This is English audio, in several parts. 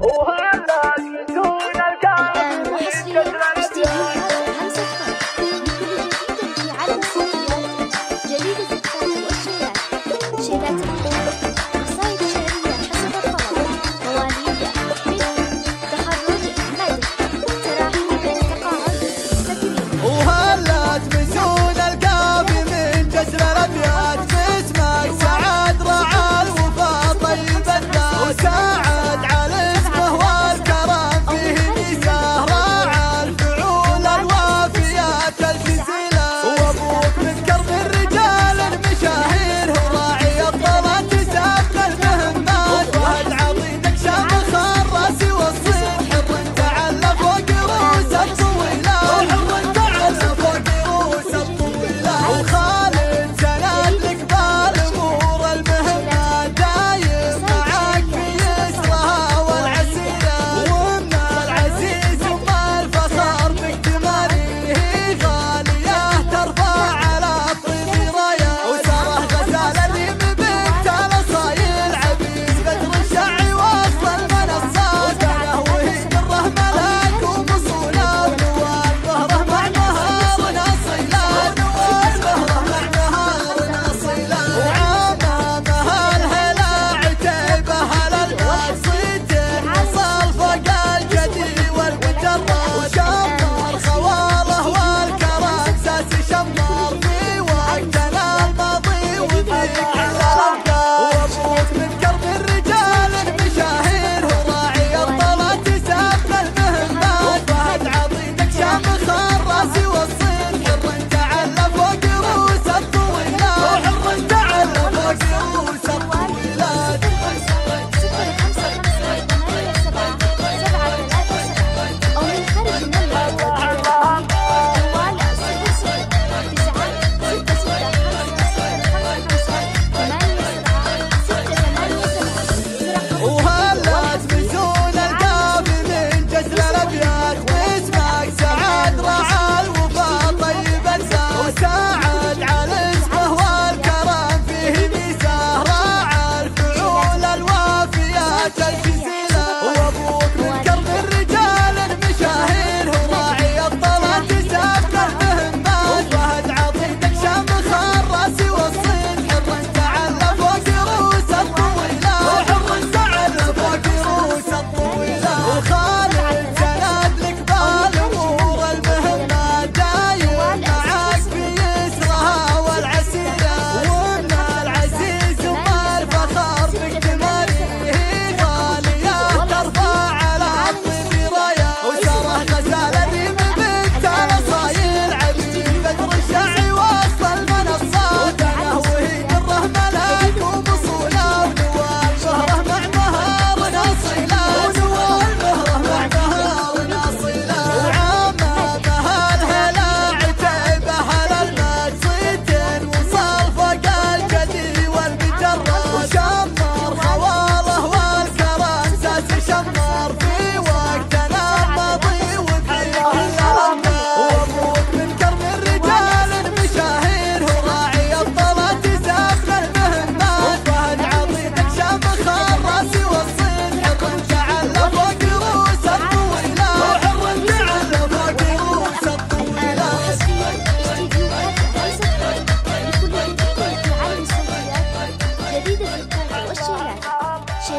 Oh.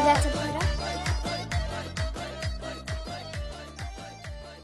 that's a